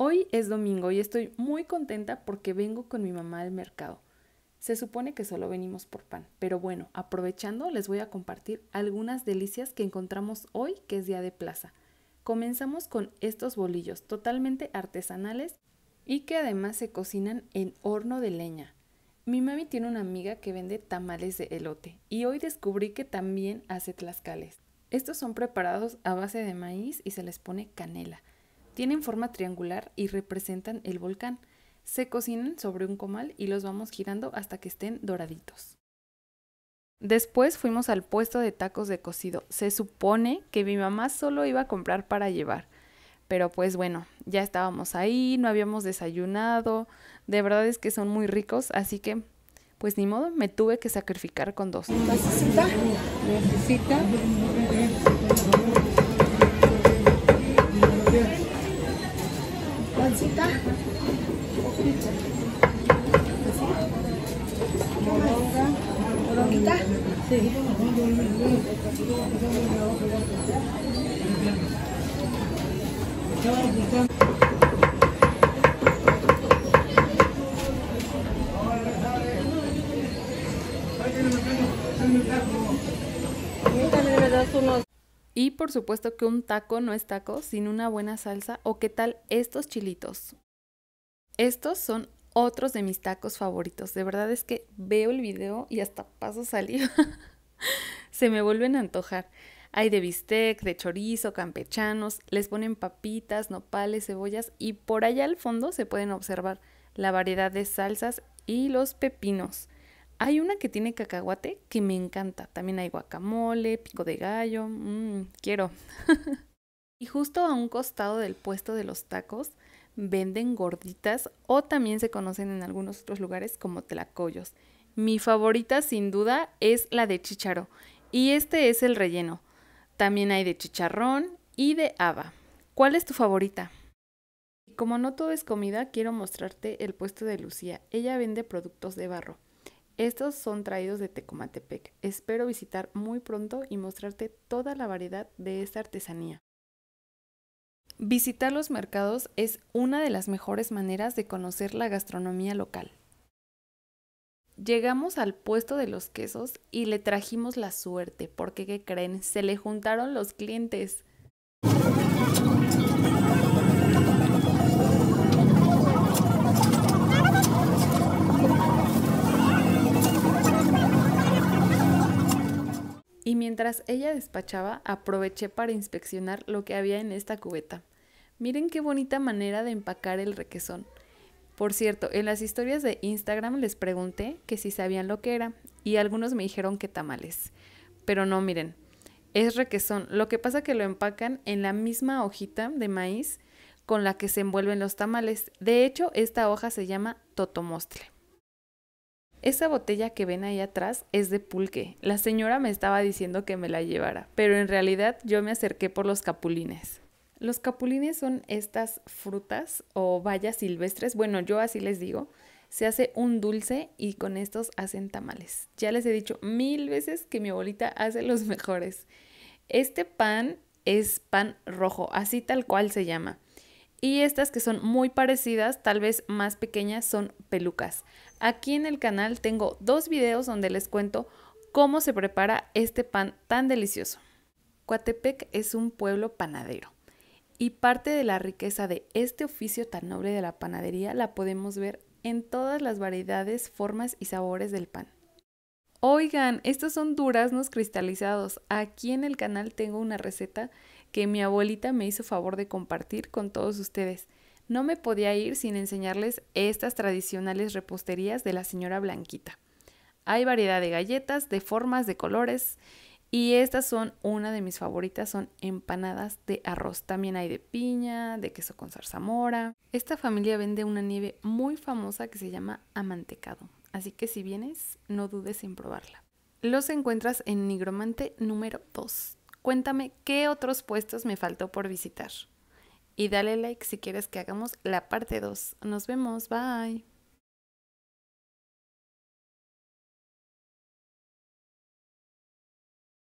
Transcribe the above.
Hoy es domingo y estoy muy contenta porque vengo con mi mamá al mercado. Se supone que solo venimos por pan, pero bueno, aprovechando les voy a compartir algunas delicias que encontramos hoy que es día de plaza. Comenzamos con estos bolillos totalmente artesanales y que además se cocinan en horno de leña. Mi mami tiene una amiga que vende tamales de elote y hoy descubrí que también hace tlascales. Estos son preparados a base de maíz y se les pone canela. Tienen forma triangular y representan el volcán. Se cocinan sobre un comal y los vamos girando hasta que estén doraditos. Después fuimos al puesto de tacos de cocido. Se supone que mi mamá solo iba a comprar para llevar. Pero pues bueno, ya estábamos ahí, no habíamos desayunado. De verdad es que son muy ricos, así que pues ni modo, me tuve que sacrificar con dos. Y por supuesto que un taco no es taco sin una buena salsa o qué tal estos chilitos. Estos son otros de mis tacos favoritos. De verdad es que veo el video y hasta paso salir. Se me vuelven a antojar. Hay de bistec, de chorizo, campechanos, les ponen papitas, nopales, cebollas y por allá al fondo se pueden observar la variedad de salsas y los pepinos. Hay una que tiene cacahuate que me encanta. También hay guacamole, pico de gallo. Mmm, quiero. y justo a un costado del puesto de los tacos venden gorditas o también se conocen en algunos otros lugares como tlacoyos. Mi favorita sin duda es la de chicharo y este es el relleno. También hay de chicharrón y de haba. ¿Cuál es tu favorita? Como no todo es comida, quiero mostrarte el puesto de Lucía. Ella vende productos de barro. Estos son traídos de Tecomatepec. Espero visitar muy pronto y mostrarte toda la variedad de esta artesanía. Visitar los mercados es una de las mejores maneras de conocer la gastronomía local. Llegamos al puesto de los quesos y le trajimos la suerte, porque ¿qué creen? Se le juntaron los clientes. Mientras ella despachaba aproveché para inspeccionar lo que había en esta cubeta. Miren qué bonita manera de empacar el requesón. Por cierto, en las historias de Instagram les pregunté que si sabían lo que era y algunos me dijeron que tamales. Pero no, miren, es requesón. Lo que pasa que lo empacan en la misma hojita de maíz con la que se envuelven los tamales. De hecho, esta hoja se llama totomostle. Esa botella que ven ahí atrás es de pulque. La señora me estaba diciendo que me la llevara, pero en realidad yo me acerqué por los capulines. Los capulines son estas frutas o bayas silvestres, bueno, yo así les digo. Se hace un dulce y con estos hacen tamales. Ya les he dicho mil veces que mi abuelita hace los mejores. Este pan es pan rojo, así tal cual se llama. Y estas que son muy parecidas, tal vez más pequeñas, son pelucas. Aquí en el canal tengo dos videos donde les cuento cómo se prepara este pan tan delicioso. Coatepec es un pueblo panadero y parte de la riqueza de este oficio tan noble de la panadería la podemos ver en todas las variedades, formas y sabores del pan. Oigan, estos son duraznos cristalizados. Aquí en el canal tengo una receta que mi abuelita me hizo favor de compartir con todos ustedes. No me podía ir sin enseñarles estas tradicionales reposterías de la señora Blanquita. Hay variedad de galletas, de formas, de colores y estas son una de mis favoritas, son empanadas de arroz. También hay de piña, de queso con zarzamora. Esta familia vende una nieve muy famosa que se llama amantecado, así que si vienes no dudes en probarla. Los encuentras en Nigromante número 2. Cuéntame qué otros puestos me faltó por visitar. Y dale like si quieres que hagamos la parte 2. Nos vemos, bye.